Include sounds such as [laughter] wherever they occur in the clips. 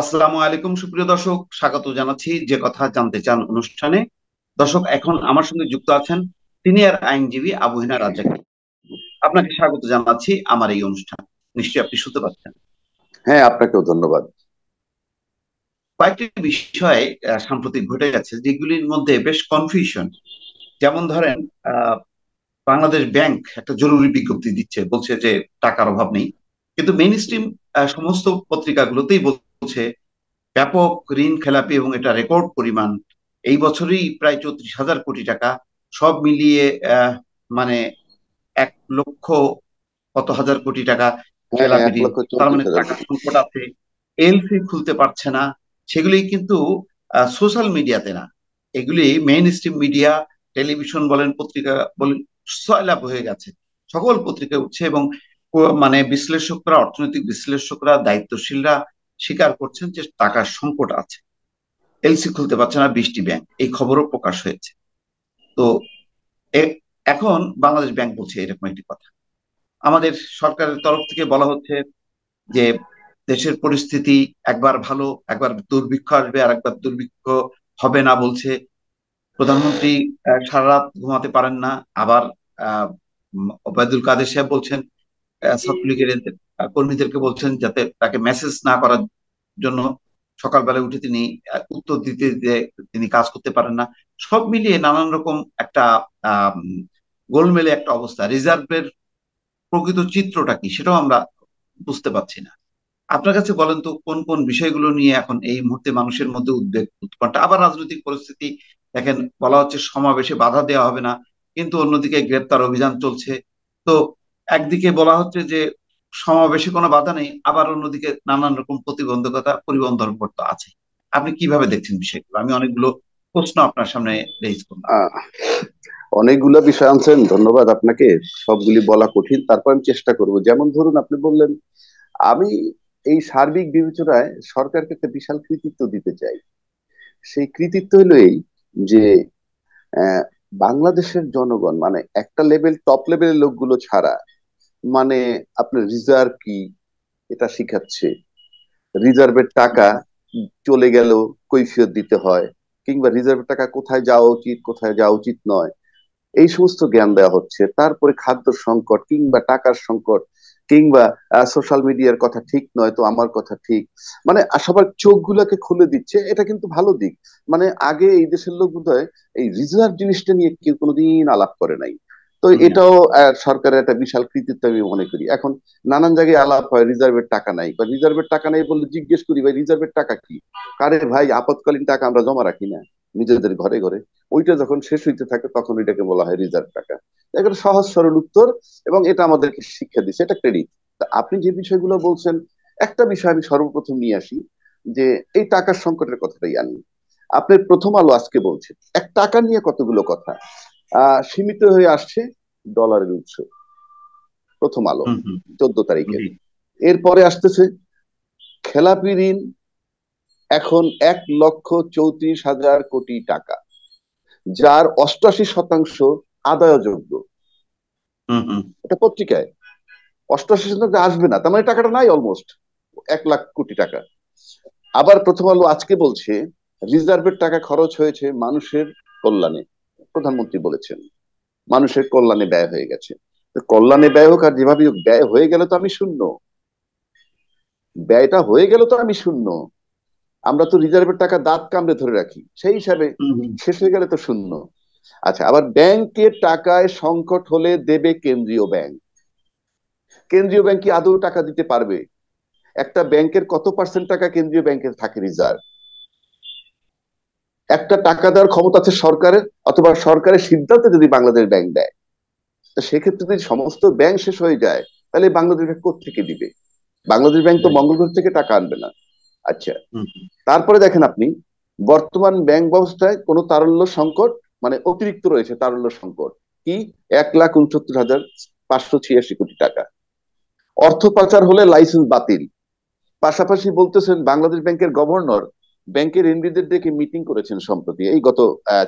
আসসালামু আলাইকুম সুপ্রিয় দর্শক। স্বাগত জানাচ্ছি যে কথা জানতে চান অনুষ্ঠানে। দর্শক এখন আমার সঙ্গে যুক্ত আছেন সিনিয়র আইনজীবী আবুহিনা রাজ্জাকি। আপনাকে স্বাগত জানাচ্ছি আমার এই অনুষ্ঠান। নিশ্চয়ই আপনি শুনতে পাচ্ছেন। হ্যাঁ আপনাকেও ধন্যবাদ। কয়েকটি বিষয় সাম্প্রতিক ঘটে গেছে যেগুলির মধ্যে বেশ কনফিউশন যেমন ধরেন বাংলাদেশ ব্যাংক একটা জরুরি বিজ্ঞপ্তি দিচ্ছে বলছে যে টাকার অভাব নেই। কিন্তু মেইন স্ট্রিম সমস্ত পত্রিকাগুলোতেই বলছে ব্যাপক ঋণ খেলাপি এবং এটা রেকর্ড পরিমাণ। এই বছরই প্রায় চৌত্রিশ হাজার কোটি টাকা। সব মিলিয়ে মানে এক লক্ষ কত হাজার কোটি টাকা হ্যাঁ, খেলাপি তার মানে টাকা সংকট আছে। এলসি খুলতে পারছে না। সেগুলি কিন্তু সোশ্যাল মিডিয়াতে না। এগুলি মেইন স্ট্রিম মিডিয়া টেলিভিশন বলেন পত্রিকা বলেন সয়লাভ হয়ে গেছে। সকল পত্রিকায় উঠছে এবং মানে বিশ্লেষকরা অর্থনৈতিক বিশ্লেষকরা দায়িত্বশীলরা স্বীকার করছেন যে টাকার সংকট আছে। এলসি খুলতে পারছে না বৃষ্টি ব্যাংক, এই খবরও প্রকাশ হয়েছে। তো এখন বাংলাদেশ ব্যাংক বলছে এরকম একটি কথা। আমাদের সরকারের তরফ থেকে বলা হচ্ছে যে দেশের পরিস্থিতি একবার ভালো, একবার দুর্ভিক্ষ আসবে আর একবার দুর্ভিক্ষ হবে না বলছে। প্রধানমন্ত্রী সারা রাত ঘুমাতে পারেন না। আবার, আহ ওবায়দুল কাদের সাহেব বলছেন ছাত্রলীগের কর্মীদেরকে বলছেন যাতে তাকে মেসেজ না করার জন্য সকালবেলা উঠে তিনি উত্তর দিতে দিতে তিনি কাজ করতে পারেন না। সব মিলিয়ে নানান রকম একটা গোলমেলে একটা অবস্থা। রিজার্ভের প্রকৃত চিত্রটা কি সেটাও আমরা বুঝতে পারছি না। আপনার কাছে বলেন তো, কোন কোন বিষয়গুলো নিয়ে এখন এই মুহূর্তে মানুষের মধ্যে উদ্বেগ উৎকণ্ঠা? আবার রাজনৈতিক পরিস্থিতি, দেখেন, বলা হচ্ছে সমাবেশে বাধা দেওয়া হবে না, কিন্তু অন্যদিকে গ্রেপ্তার অভিযান চলছে। তো একদিকে বলা হচ্ছে যে সমাবেশে কোনো বাধা নেই, আবার অন্যদিকে নানান রকম প্রতিবন্ধকতা পরিবন্ধন করতে আছে। আপনি কীভাবে দেখছেন বিষয়গুলো? আমি অনেকগুলো প্রশ্ন আপনার সামনে রেজ করলাম। অনেকগুলো বিষয় আনছেন, ধন্যবাদ আপনাকে। সবগুলি বলা কঠিন, তারপর আমি চেষ্টা করব। যেমন ধরুন, আপনি বললেন, আমি এই সার্বিক বিবেচনায় সরকারকে একটা বিশাল কৃতিত্ব দিতে চাই। সেই কৃতিত্ব হলো এই যে বাংলাদেশের জনগণ মানে একটা লেভেল টপ লেভেলের লোকগুলো ছাড়া মানে আপনার রিজার্ভ কি? এটা শিখাচ্ছে। রিজার্ভের টাকা চলে গেল, কৈফিয়ত দিতে হয়। কিংবা রিজার্ভের টাকা কোথায় যাওয়া উচিত, কোথায় যাওয়া উচিত নয়। এই সমস্ত জ্ঞান দেওয়া হচ্ছে। তারপরে খাদ্য সংকট কিংবা টাকার সংকট কিংবা সোশ্যাল মিডিয়ার কথা ঠিক নয় তো আমার কথা ঠিক। মানে সবার চোখগুলোকে খুলে দিচ্ছে, এটা কিন্তু ভালো দিক। মানে আগে এই দেশের লোক বোধ এই রিজার্ভ জিনিসটা নিয়ে কেউ কোনোদিন আলাপ করে নাই। তো এটাও সরকারের একটা বিশাল কৃতিত্ব আমি মনে করি। এখন নানান জায়গায় আলাপ হয় রিজার্ভের টাকা নাই। বা রিজার্ভের টাকা নাই বললে জিজ্ঞেস করি ভাই রিজার্ভের টাকা কি? কারে ভাই আপৎকালীন টাকা আমরা জমা রাখি না নিজেদের ঘরে ঘরে। ওইটা যখন শেষ হইতে থাকে তখন ওইটাকে বলা হয় রিজার্ভ টাকা। একটা সহজ সরল উত্তর এবং এটা আমাদেরকে শিক্ষা দিচ্ছে এটা ক্রেডিট আপনি যে বিষয়গুলো বলছেন একটা বিষয় আমি সর্বপ্রথম নিয়ে আসি যে এই টাকার সংকটের কথাটাই আনি। আপনার প্রথম আলো আজকে বলছে এক টাকা নিয়ে কতগুলো কথা। সীমিত হয়ে আসছে ডলারের উৎস। প্রথম আলো চোদ্দ তারিখে। এরপরে আসতেছে খেলাপি ঋণ এখন এক লক্ষ চৌত্রিশ হাজার কোটি টাকা যার অষ্টাশি শতাংশ আদায়যোগ্য। এটা পত্রিকায়। অষ্টাশি শতাংশ আসবে না তার মানে টাকাটা নাই অলমোস্ট এক লাখ কোটি টাকা। আবার প্রথম আলো আজকে বলছে রিজার্ভের টাকা খরচ হয়েছে মানুষের কল্যাণে। প্রধানমন্ত্রী বলেছেন মানুষের কল্যাণে ব্যয় হয়ে গেছে। কল্যাণে ব্যয় হোক আর যেভাবে ব্যয় হয়ে গেলে তো আমি শূন্য। ব্যয়টা হয়ে গেল তো আমি শূন্য। আমরা তো রিজার্ভের টাকা দাঁত কামড়ে ধরে রাখি সেই হিসাবে শেষ হয়ে গেলে তো শূন্য। আচ্ছা আবার ব্যাংকের টাকায় সংকট হলে দেবে কেন্দ্রীয় ব্যাংক। কেন্দ্রীয় ব্যাংক কি আদৌ টাকা দিতে পারবে? একটা ব্যাংকের কত পার্সেন্ট টাকা কেন্দ্রীয় ব্যাংকের থাকে রিজার্ভ? একটা টাকা দেওয়ার ক্ষমতা আছে সরকারের অথবা সরকারের সিদ্ধান্তে যদি বাংলাদেশ ব্যাংক দেয় তো সেক্ষেত্রে যদি সমস্ত ব্যাংক শেষ হয়ে যায় তাহলে বাংলাদেশ ব্যাংক থেকে দিবে? বাংলাদেশ ব্যাংক তো মঙ্গলগ্রহ থেকে টাকা আনবে না। আচ্ছা তারপরে দেখেন আপনি বর্তমান ব্যাংক ব্যবস্থায় কোনো তারল্য সংকট মানে অতিরিক্ত রয়েছে তারল্য সংকট কি? এক লাখ উনসত্তর হাজার পাঁচশো ছিয়াশি কোটি টাকা। অর্থ পাচার হলে লাইসেন্স বাতিল। পাশাপাশি বলতেছেন বাংলাদেশ ব্যাংকের গভর্নর ব্যাংকের এমডিদের ডেকে মিটিং করেছেন সম্প্রতি, এই গত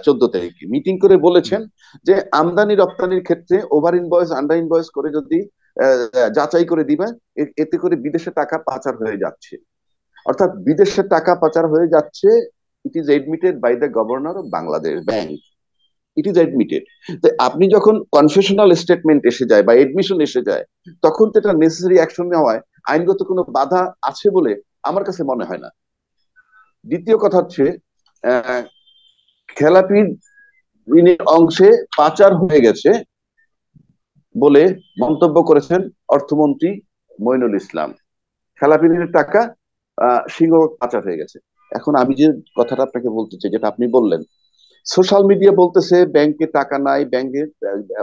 চোদ্দ তারিখে। মিটিং করে বলেছেন যে আমদানি রপ্তানির ক্ষেত্রে ওভার ইনভয়েস আন্ডার ইনভয়েস করে যদি যাচাই করে দিবে এতে করে বিদেশে টাকা পাচার হয়ে যাচ্ছে। অর্থাৎ বিদেশে টাকা পাচার হয়ে যাচ্ছে it is admitted by the governor of Bangladesh bank it is admitted তো আপনি যখন কনফেশনাল স্টেটমেন্ট এসে যায় বা এডমিশন এসে যায়, তখন তো এটা নেসেসারি অ্যাকশন নেওয়ায়। আইনগত কোনো বাধা আছে বলে আমার কাছে মনে হয় না। দ্বিতীয় কথা হচ্ছে খেলাপি ঋণের অংশে পাচার হয়ে গেছে বলে মন্তব্য করেছেন অর্থমন্ত্রী মইনুল ইসলাম। খেলাপি ঋণের টাকা সিংহ পাচার হয়ে গেছে। এখন আমি যে কথাটা আপনাকে বলতে চাই, যেটা আপনি বললেন, সোশ্যাল মিডিয়া বলতেছে ব্যাংকে টাকা নাই, ব্যাংকে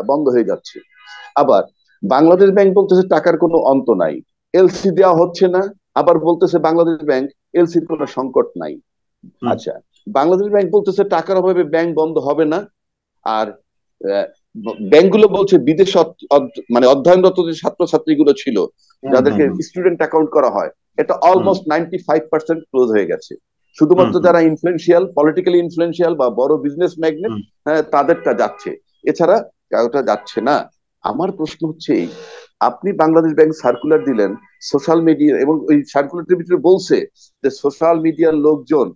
বন্ধ হয়ে যাচ্ছে। আবার বাংলাদেশ ব্যাংক বলতেছে টাকার কোনো অন্ত নাই। এলসি দেওয়া হচ্ছে না, আবার বলতেছে বাংলাদেশ ব্যাংক এলসির কোনো সংকট নাই। আচ্ছা বাংলাদেশ ব্যাংক বলতেছে টাকার অভাবে ব্যাংক বন্ধ হবে না। আর ব্যাংকগুলো বলছে বিদেশ মানে অধ্যয়নরত যে ছাত্রছাত্রীগুলো ছিল যাদেরকে স্টুডেন্ট অ্যাকাউন্ট করা হয় এটা almost ninety five percent close হয়ে গেছে। শুধুমাত্র যারা ইনফ্লুয়েন্সিয়াল পলিটিক্যালি ইনফ্লুয়েন্সিয়াল বা বড় বিজনেস ম্যাগনেট হ্যাঁ তাদেরটা যাচ্ছে। এছাড়া কাউটা যাচ্ছে না। আমার প্রশ্ন হচ্ছে আপনি বাংলাদেশ ব্যাংক সার্কুলার দিলেন সোশ্যাল মিডিয়া এবং ওই সার্কুলারটির ভিতরে বলছে যে সোশ্যাল মিডিয়ার লোকজন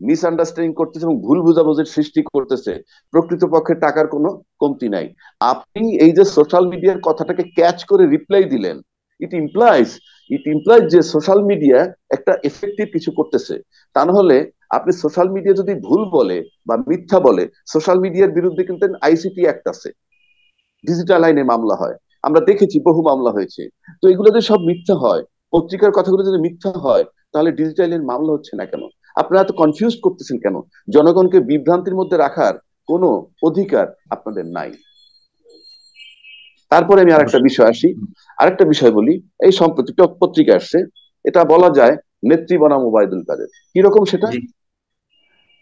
মিসআন্ডারস্ট্যান্ডিং করতেছে এবং ভুল বুঝাবুঝির সৃষ্টি করতেছে। প্রকৃতপক্ষে টাকার কোনো কমতি নাই। আপনি এই যে সোশ্যাল মিডিয়ার কথাটাকে ক্যাচ করে রিপ্লাই দিলেন ইট ইমপ্লাইজ ইট ইমপ্লাইজ যে সোশ্যাল মিডিয়া একটা এফেক্টিভ কিছু করতেছে। তা নাহলে আপনি সোশ্যাল মিডিয়া যদি ভুল বলে বা মিথ্যা বলে সোশ্যাল মিডিয়ার বিরুদ্ধে কিন্তু আইসিটি অ্যাক্ট আছে। ডিজিটাল আইনে মামলা হয়। আমরা দেখেছি বহু মামলা হয়েছে। তো এগুলো যদি সব মিথ্যা হয় পত্রিকার কথাগুলো যদি মিথ্যা হয় তাহলে ডিজিটাল আইনের মামলা হচ্ছে না কেন? আপনারা এত কনফিউজ করতেছেন কেন? জনগণকে বিভ্রান্তির মধ্যে রাখার কোনো অধিকার আপনাদের নাই। তারপরে আমি আরেকটা বিষয় আসি। আরেকটা বিষয় বলি এই সম্প্রতি পত্রিকা আসছে। এটা বলা যায় নেত্রী বনাম ওবায়দুল কাদের। কীরকম সেটা?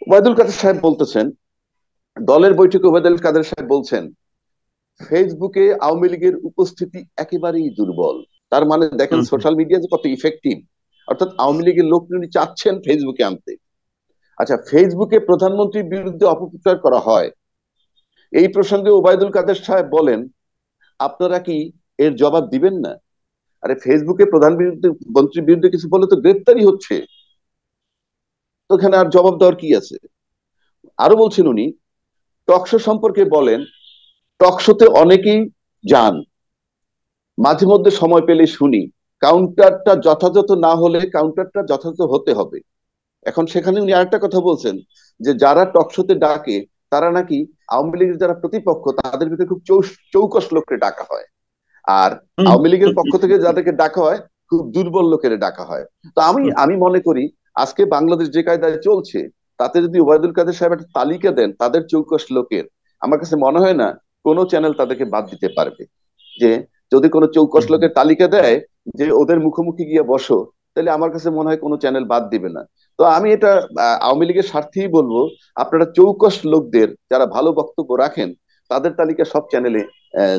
ওবায়দুল কাদের সাহেব বলতেছেন দলের বৈঠকে ওবায়দুল কাদের সাহেব বলছেন ফেসবুকে আওয়ামী লীগের উপস্থিতি একেবারেই দুর্বল। তার মানে দেখেন সোশ্যাল মিডিয়া যে কত ইফেক্টিভ অর্থাৎ আওয়ামী লীগের লোক উনি চাচ্ছেন ফেসবুকে আনতে। আচ্ছা ফেসবুকে প্রধানমন্ত্রীর বিরুদ্ধে অপপ্রচার করা হয়? এই প্রসঙ্গে ওবায়দুল কাদের সাহেব বলেন আপনারা কি এর জবাব দিবেন না? আরে ফেসবুকে প্রধান বিরুদ্ধে মন্ত্রীর বিরুদ্ধে কিছু বলে তো গ্রেপ্তারি হচ্ছে। তো এখানে আর জবাব দেওয়ার কি আছে? আরও বলছেন উনি টকশো সম্পর্কে বলেন টকশোতে অনেকেই যান। মাঝে মধ্যে সময় পেলে শুনি। কাউন্টারটা যথাযথ না হলে কাউন্টারটা যথাযথ হতে হবে। এখন সেখানে উনি আরেকটা কথা বলছেন যে যারা টকশোতে ডাকে তারা নাকি আওয়ামী লীগের যারা প্রতিপক্ষ তাদের ভিতরে খুব চৌকস লোককে ডাকা হয়। আর আওয়ামী লীগের পক্ষ থেকে যাদেরকে ডাকা হয় খুব দুর্বল লোকের ডাকা হয়। তো আমি আমি মনে করি আজকে বাংলাদেশ যে কায়দায় চলছে তাতে যদি ওবায়দুল কাদের সাহেব একটা তালিকা দেন তাদের চৌকস লোকের আমার কাছে মনে হয় না কোনো চ্যানেল তাদেরকে বাদ দিতে পারবে। যে যদি কোনো চৌকস লোকের তালিকা দেয় যে ওদের মুখোমুখি গিয়ে বসো, তাহলে আমার কাছে মনে হয় কোনো চ্যানেল বাদ দিবে না। তো আমি এটা আওয়ামী লীগের স্বার্থেই বলব, আপনারা চৌকস লোকদের যারা ভালো বক্তব্য রাখেন, তাদের তালিকা সব চ্যানেলে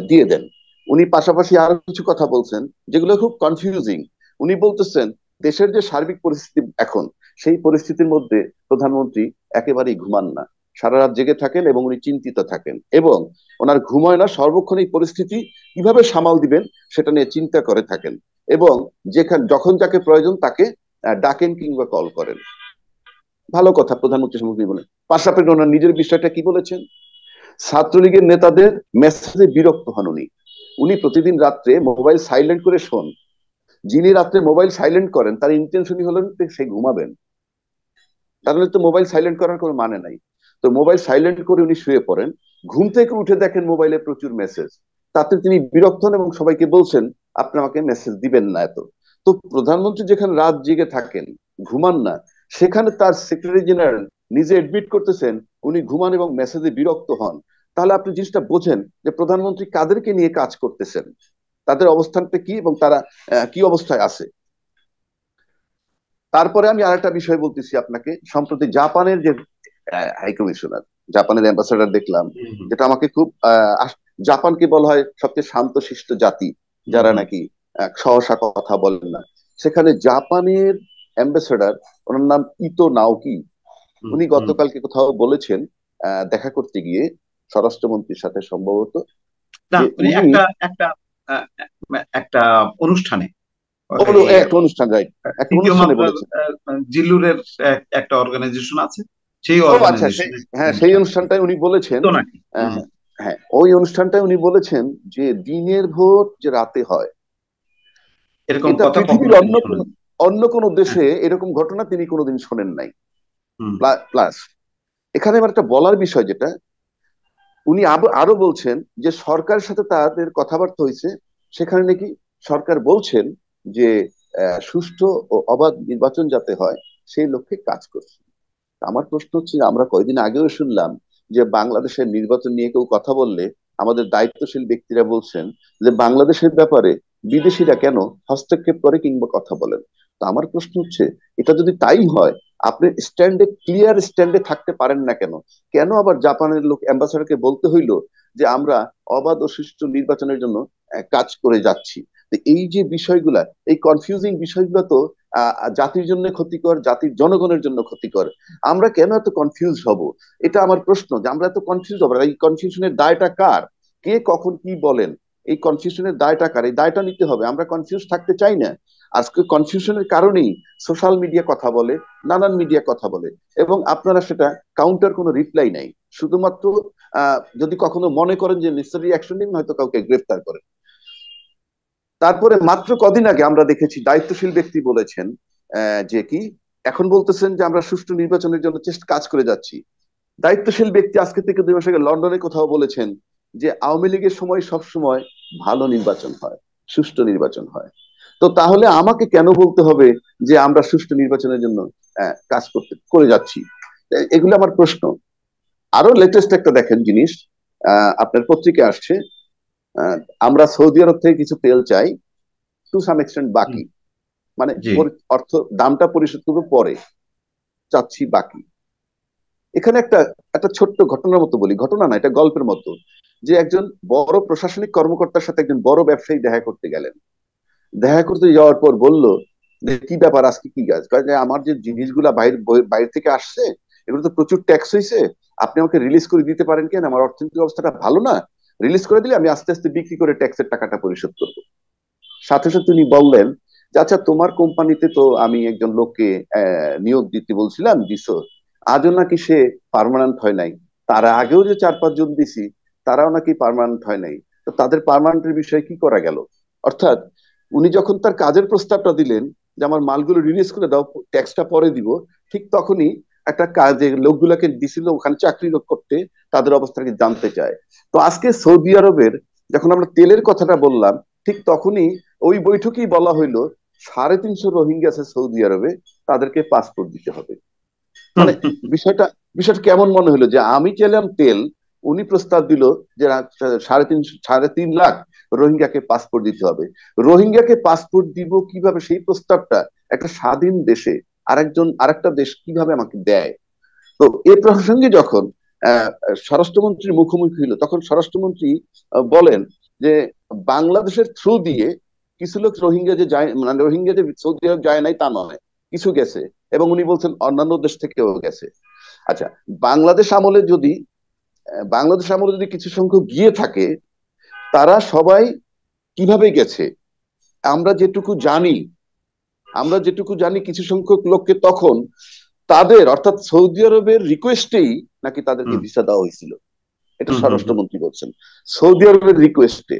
দিয়ে দেন। উনি পাশাপাশি আরও কিছু কথা বলছেন, যেগুলো খুব কনফিউজিং উনি বলতেছেন, দেশের যে সার্বিক পরিস্থিতি এখন, সেই পরিস্থিতির মধ্যে প্রধানমন্ত্রী একেবারেই ঘুমান না। সারা রাত জেগে থাকেন এবং উনি চিন্তিত থাকেন। এবং ওনার ঘুমায় না সর্বক্ষণ এই পরিস্থিতি কীভাবে সামাল দিবেন সেটা নিয়ে চিন্তা করে থাকেন এবং যেখানে যখন যাকে প্রয়োজন তাকে ডাকেন কিংবা কল করেন। ভালো কথা প্রধানমন্ত্রী সম্পর্কে বলেন? পাশাপাশি ওনার নিজের বিষয়টা কি বলেছেন? ছাত্রলীগের নেতাদের মেসেজে বিরক্ত হন উনি। উনি প্রতিদিন রাত্রে মোবাইল সাইলেন্ট করে শোন। যিনি রাত্রে মোবাইল সাইলেন্ট করেন, তার ইন্টেনশনই হলেন সে ঘুমাবেন। তাহলে তো মোবাইল সাইলেন্ট করার কোনো মানে নাই। তো মোবাইল সাইলেন্ট করে উনি শুয়ে পড়েন। ঘুম থেকে উঠে দেখেন মোবাইলে প্রচুর মেসেজ তাতে তিনি বিরক্ত হন এবং সবাইকে বলছেন, আপনি আমাকে মেসেজ দিবেন না এত। তো প্রধানমন্ত্রী যেখানে রাত জেগে থাকেন, ঘুমান না, সেখানে তার সেক্রেটারি জেনারেল নিজে এডমিট করতেছেন, উনি ঘুমান এবং মেসেজে বিরক্ত হন। তাহলে আপনি জিনিসটা বোঝেন যে প্রধানমন্ত্রী কাদেরকে নিয়ে কাজ করতেছেন? তাদের অবস্থানটা কি এবং তারা কি অবস্থায় আছে? তারপরে আমি আরেকটা বিষয় বলতেছি আপনাকে। সম্প্রতি জাপানের যে হাই কমিশনার জাপানের অ্যাম্বাসেডার দেখলাম। যেটা আমাকে খুব জাপানকে বলা হয় সবচেয়ে শান্তশিষ্ট জাতি যারা নাকি সহসা কথা বলেন না। সেখানে জাপানের অ্যাম্বাসেডার ওনার নাম ইতো নাওকি। উনি গতকালকে কোথাও বলেছেন দেখা করতে গিয়ে স্বরাষ্ট্রমন্ত্রীর সাথে সম্ভবত একটা একটা একটা অনুষ্ঠানে। একটা অনুষ্ঠান রাইট। একটা অনুষ্ঠানে বলেছেন। জিল্লুরের একটা অর্গানাইজেশন আছে। সেই আচ্ছা হ্যাঁ সেই অনুষ্ঠানটাই উনি বলেছেন হ্যাঁ ওই অনুষ্ঠানটাই উনি বলেছেন যে দিনের ভোট যে রাতে হয় এরকম কথা অন্য কোন অন্য কোন দেশে এরকম ঘটনা তিনি কোনোদিন শোনেন নাই। প্লাস এখানে আমার একটা বলার বিষয় যেটা উনি আরও বলছেন যে সরকারের সাথে তাদের কথাবার্তা হয়েছে সেখানে নাকি সরকার বলছেন যে সুষ্ঠু ও অবাধ নির্বাচন যাতে হয় সেই লক্ষ্যে কাজ করছে। আমার প্রশ্ন হচ্ছে আমরা কয়েকদিন আগেও শুনলাম যে বাংলাদেশের নির্বাচন নিয়ে কেউ কথা বললে আমাদের দায়িত্বশীল ব্যক্তিরা বলছেন যে বাংলাদেশের ব্যাপারে বিদেশিরা কেন হস্তক্ষেপ করে কিংবা কথা বলেন। তো আমার প্রশ্ন হচ্ছে, এটা যদি তাই হয়, আপনি স্ট্যান্ডে, ক্লিয়ার স্ট্যান্ডে থাকতে পারেন না কেন? কেন আবার জাপানের লোক অ্যাম্বাসাডারকে বলতে হইল যে আমরা অবাধ ও সুষ্ঠু নির্বাচনের জন্য কাজ করে যাচ্ছি? এই যে বিষয়গুলা, এই কনফিউজিং বিষয়গুলো তো জাতির জন্য ক্ষতিকর, জাতির জনগণের জন্য ক্ষতিকর। আমরা কেন এত কনফিউজ হব? এটা আমার প্রশ্ন যে আমরা এত কনফিউজ হব। এই কনফিউশনের দায়টা কার? কে কখন কি বলেন? এই কনফিউশনের দায়টা কার? এই দায়টা নিতে হবে। আমরা কনফিউজ থাকতে চাই না। আজকে কনফিউশনের কারণেই সোশ্যাল মিডিয়া কথা বলে, নানান মিডিয়া কথা বলে এবং আপনারা সেটা কাউন্টার কোনো রিপ্লাই নাই। শুধুমাত্র যদি কখনো মনে করেন যে নেসেসারি অ্যাকশন নিন, হয়তো কাউকে গ্রেফতার করেন। তারপরে মাত্র কদিন আগে আমরা দেখেছি দায়িত্বশীল ব্যক্তি বলেছেন যে কি, এখন বলতেছেন যে আমরা সুষ্ঠু নির্বাচনের জন্য চেষ্টা কাজ করে যাচ্ছি। দায়িত্বশীল ব্যক্তি আজকে থেকে দুই মাস আগে লন্ডনে কোথাও বলেছেন যে আওয়ামী লীগের সময় সব সময় ভালো নির্বাচন হয়, সুষ্ঠু নির্বাচন হয়। তো তাহলে আমাকে কেন বলতে হবে যে আমরা সুষ্ঠু নির্বাচনের জন্য কাজ করতে, করে যাচ্ছি? এগুলো আমার প্রশ্ন। আরও লেটেস্ট একটা দেখেন জিনিস আপনার পত্রিকা আসছে আমরা সৌদি আরব থেকে কিছু তেল চাই টু সাম এক্সটেন্ট বাকি। মানে অর্থ দামটা পরিশোধ করব পরে। চাচ্ছি বাকি। এখানে একটা একটা ছোট্ট ঘটনার মতো বলি। ঘটনা না এটা গল্পের মতো। যে একজন বড় প্রশাসনিক কর্মকর্তার সাথে একজন বড় ব্যবসায়ী দেখা করতে গেলেন। দেখা করতে যাওয়ার পর বলল যে কি ব্যাপার আজকে কি গাছ আমার যে জিনিসগুলা বাইরে বাইরে থেকে আসছে এগুলো তো প্রচুর ট্যাক্স হয়েছে আপনি আমাকে রিলিজ করে দিতে পারেন কেন? আমার অর্থনৈতিক অবস্থাটা ভালো না। রিলিজ করে দিলে আমি আস্তে আস্তে বিক্রি করে ট্যাক্সের টাকাটা পরিশোধ করব। সাথে সাথে তিনি বললেন, যে আচ্ছা তোমার কোম্পানিতে তো আমি একজন লোককে নিয়োগ দিতে বলছিলাম দিস আজও নাকি সে পারমানেন্ট হয় নাই। তারা আগেও যে চার পাঁচ জন দিছি, তারাও নাকি পারমানেন্ট হয় নাই। তো তাদের পারমানেন্টের বিষয়ে কি করা গেল? অর্থাৎ উনি যখন তার কাজের প্রস্তাবটা দিলেন, যে আমার মালগুলো রিলিজ করে দাও ট্যাক্সটা পরে দিব, ঠিক তখনই একটা কাজে লোকগুলাকে দিছিল ওখানে চাকরি করতে তাদের অবস্থাকে জানতে চায়। তো আজকে সৌদি আরবের যখন আমরা তেলের কথাটা বললাম ঠিক তখনই ওই বৈঠকেই বলা হইল সাড়ে তিনশো রোহিঙ্গা আছে সৌদি আরবে তাদেরকে পাসপোর্ট দিতে হবে। মানে [laughs] বিষয়টা বিষয়টা কেমন মনে হলো যে আমি চাইলাম তেল উনি প্রস্তাব দিল যে সাড়ে তিন সাড়ে তিন লাখ রোহিঙ্গাকে পাসপোর্ট দিতে হবে। রোহিঙ্গাকে পাসপোর্ট দিব কীভাবে? সেই প্রস্তাবটা একটা স্বাধীন দেশে আরেকজন, আরেকটা দেশ কীভাবে আমাকে দেয়? তো এ প্রসঙ্গে যখন স্বরাষ্ট্রমন্ত্রীর মুখোমুখি হলো, তখন স্বরাষ্ট্রমন্ত্রী বলেন যে বাংলাদেশের থ্রু দিয়ে কিছু লোক রোহিঙ্গা যে যায় মানে রোহিঙ্গা যে সৌদি আরব যায় নাই তা নয়, কিছু গেছে। এবং উনি বলছেন অন্যান্য দেশ থেকেও গেছে। আচ্ছা বাংলাদেশ আমলে যদি বাংলাদেশ আমলে যদি কিছু সংখ্যক গিয়ে থাকে, তারা সবাই কীভাবে গেছে? আমরা যেটুকু জানি আমরা যেটুকু জানি কিছু সংখ্যক লোককে তখন তাদের অর্থাৎ সৌদি আরবের রিকোয়েস্টেই নাকি তাদেরকে ভিসা দেওয়া হয়েছিল। এটা স্বরাষ্ট্রমন্ত্রী বলছেন। সৌদি আরবের রিকোয়েস্টে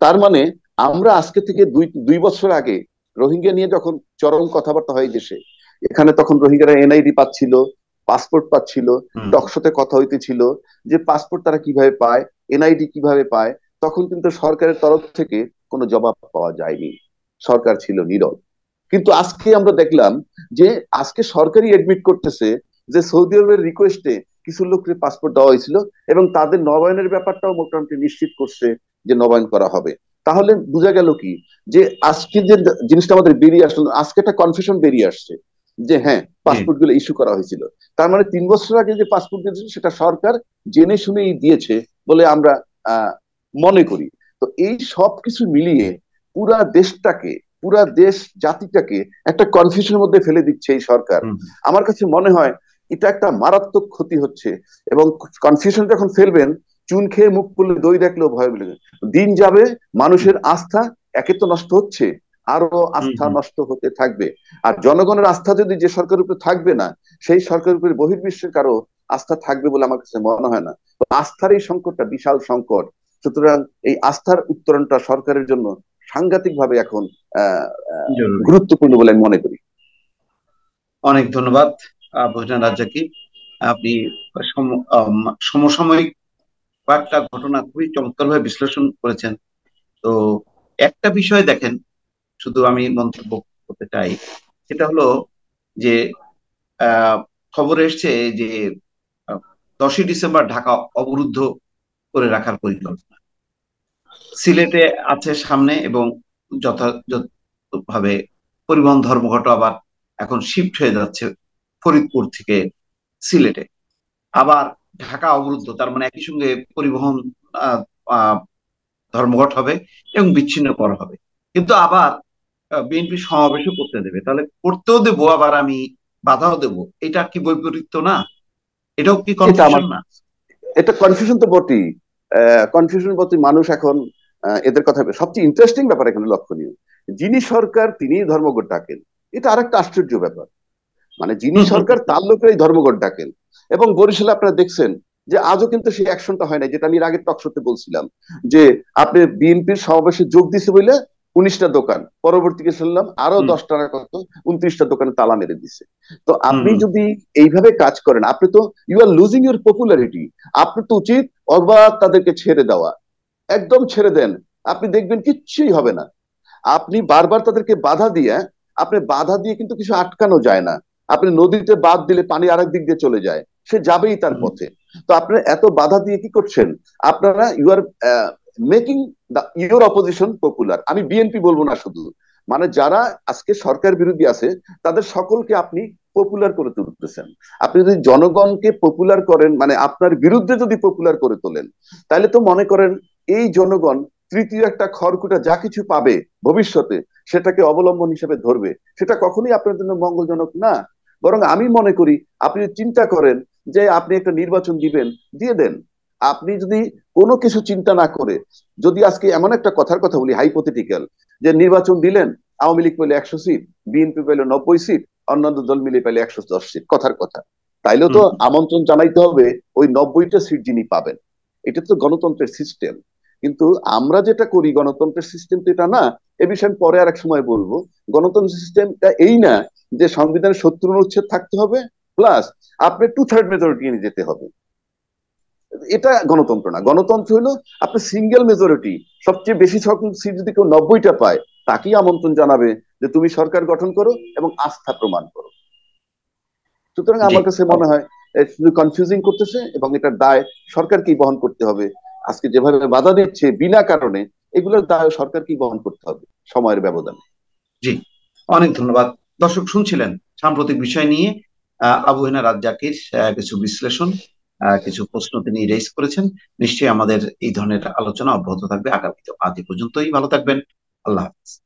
তার মানে আমরা আজকে থেকে দুই দুই বছর আগে রোহিঙ্গা নিয়ে যখন চরম কথাবার্তা হয় দেশে এখানে তখন রোহিঙ্গারা এনআইডি পাচ্ছিল পাসপোর্ট পাচ্ছিল টকশোতে কথা হইতেছিল যে পাসপোর্ট তারা কীভাবে পায় এনআইডি কীভাবে পায় তখন কিন্তু সরকারের তরফ থেকে কোনো জবাব পাওয়া যায়নি। সরকার ছিল নীরব। কিন্তু আজকে আমরা দেখলাম যে আজকে সরকারি এডমিট করতেছে যে সৌদি আরবের রিকোয়েস্টে কিছু লোককে পাসপোর্ট দেওয়া হয়েছিল এবং তাদের নবায়নের ব্যাপারটাও মোটামুটি নিশ্চিত করছে যে নবায়ন করা হবে। তাহলে বোঝা গেল কি? যে আজকে যে জিনিসটা আমাদের বেরিয়ে আসলো আজকে একটা কনফিউশন বেরিয়ে আসছে যে হ্যাঁ পাসপোর্টগুলো ইস্যু করা হয়েছিল। তার মানে তিন বছর আগে যে পাসপোর্ট দিয়েছিল সেটা সরকার জেনে শুনেই দিয়েছে বলে আমরা মনে করি। তো এই সব কিছু মিলিয়ে পুরা দেশটাকে পুরা দেশ জাতিটাকে একটা কনফিউশনের মধ্যে ফেলে দিচ্ছে এই সরকার। আমার কাছে মনে হয় এটা একটা মারাত্মক ক্ষতি হচ্ছে এবং কনফিউশন যখন ফেলবেন চুন খেয়ে মুখ করলে দই দেখলেও ভয় বলে দিন যাবে মানুষের আস্থা একে তো নষ্ট হচ্ছে আরও আস্থা নষ্ট হতে থাকবে। আর জনগণের আস্থা যদি যে সরকারের উপরে থাকবে না সেই সরকারের উপরে বহির্বিশ্বের কারও আস্থা থাকবে বলে আমার কাছে মনে হয় না। আস্থার এই সংকটটা বিশাল সংকট। সুতরাং এই আস্থার উত্তরণটা সরকারের জন্য সাংঘাতিক ভাবে এখন গুরুত্বপূর্ণ বলে আমি মনে করি। অনেক ধন্যবাদ ভোজনা রাজ্জাকি। আপনি সমসাময়িক কয়েকটা ঘটনা খুবই চমৎকারভাবে বিশ্লেষণ করেছেন। তো একটা বিষয় দেখেন শুধু আমি মন্তব্য করতে চাই সেটা হলো যে খবর এসছে যে দশই ডিসেম্বর ঢাকা অবরুদ্ধ করে রাখার পরিকল্পনা। সিলেটে আছে সামনে এবং যথাযথভাবে পরিবহন ধর্মঘট আবার এখন শিফট হয়ে যাচ্ছে ফরিদপুর থেকে সিলেটে। আবার ঢাকা অবরুদ্ধ তার মানে একই সঙ্গে পরিবহন ধর্মঘট হবে এবং বিচ্ছিন্ন করা হবে। কিন্তু আবার বিএনপি সমাবেশও করতে দেবে। তাহলে করতেও দেবো আবার আমি বাধাও দেব। এটা কি বৈপরীত্য না? এটাও কি কনফিউশন না? এটা কনফিউশন তো বটেই। কনফিউশন বলতে মানুষ এখন এদের কথা সবচেয়ে ইন্টারেস্টিং ব্যাপার এখানে লক্ষণীয়। যিনি সরকার তিনি ধর্মঘট ডাকেন। এটা আরেকটা আশ্চর্য ব্যাপার। মানে যিনি সরকার তার লোকেরাই ধর্মঘট ডাকেন। এবং বরিশালে আপনারা দেখছেন যে আজও কিন্তু সেই অ্যাকশনটা হয় না যেটা আমি আগের টকশোতে বলছিলাম। যে আপনি বিএনপির সমাবেশে যোগ দিছে বলে উনিশটা দোকান পরবর্তীকে শুনলাম আরও দশটা কত উনত্রিশটা দোকানে তালা মেরে দিছে। তো আপনি যদি এইভাবে কাজ করেন আপনি তো you are losing your popularity আপনি তো উচিত অবাধ তাদেরকে ছেড়ে দেওয়া। একদম ছেড়ে দেন। আপনি দেখবেন কিচ্ছুই হবে না। আপনি বারবার তাদেরকে বাধা দিয়ে আপনি বাধা দিয়ে কিন্তু কিছু আটকানো যায় না। আপনি নদীতে বাদ দিলে পানি আরেক দিক দিয়ে চলে যায়। সে যাবেই তার পথে। তো আপনারা এত বাধা দিয়ে কি করছেন? আপনারা you are making the your opposition popular আমি বিএনপি বলব না শুধু। মানে যারা আজকে সরকার বিরোধী আছে তাদের সকলকে আপনি পপুলার করে তুলতেছেন। আপনি যদি জনগণকে পপুলার করেন মানে আপনার বিরুদ্ধে যদি পপুলার করে তোলেন, তাহলে তো মনে করেন এই জনগণ তৃতীয় একটা খড়কুটা যা কিছু পাবে ভবিষ্যতে, সেটাকে অবলম্বন হিসেবে ধরবে। সেটা কখনোই আপনার জন্য মঙ্গলজনক না। বরং আমি মনে করি, আপনি চিন্তা করেন যে আপনি একটা নির্বাচন দিবেন, দিয়ে দেন। আপনি যদি কোনো কিছু চিন্তা না করে, যদি আজকে এমন একটা কথার কথা বলি হাইপোথেটিক্যাল যে নির্বাচন দিলেন, আওয়ামী লীগ পেলে একশো সিট, বিএনপি পেলে নব্বই সিট অন্যান্য দল মিলে পেলে একশো দশ সিট কথার কথা। তাইলেও তো আমন্ত্রণ জানাইতে হবে ওই নব্বইটা সিট যিনি পাবেন। এটা তো গণতন্ত্রের সিস্টেম কিন্তু আমরা যেটা করি গণতন্ত্রের সিস্টেম তো এটা না এ বিষয়ে পরে আর এক সময় বলব। গণতন্ত্র সিস্টেমটা এই না যে সংবিধানের সত্তর অনুচ্ছেদ থাকতে হবে প্লাস আপনি টু থার্ড মেজরিটি নিয়ে যেতে হবে। এটা গণতন্ত্র না। গণতন্ত্র হলো আপনি সিঙ্গেল মেজরিটি সবচেয়ে বেশি সিট যদি কেউ নব্বইটা পায় তাকেই আমন্ত্রণ জানাবে যে তুমি সরকার গঠন করো এবং আস্থা প্রমাণ করো। সুতরাং আমার কাছে মনে হয় শুধু কনফিউজিং করতেছে এবং এটার দায় সরকারকেই বহন করতে হবে। আজকে যেভাবে বাধা দিচ্ছে বিনা কারণে এগুলোর দায় সরকারকেই বহন করতে হবে সময়ের ব্যবধানে। জি অনেক ধন্যবাদ। দর্শক শুনছিলেন সাম্প্রতিক বিষয় নিয়ে আবু হেনা রাজ্জাকির কিছু বিশ্লেষণ কিছু প্রশ্ন তিনি রেজ করেছেন। নিশ্চয়ই আমাদের এই ধরনের আলোচনা অব্যাহত থাকবে। আগামীতে আজ পর্যন্তই। ভালো থাকবেন। allowance.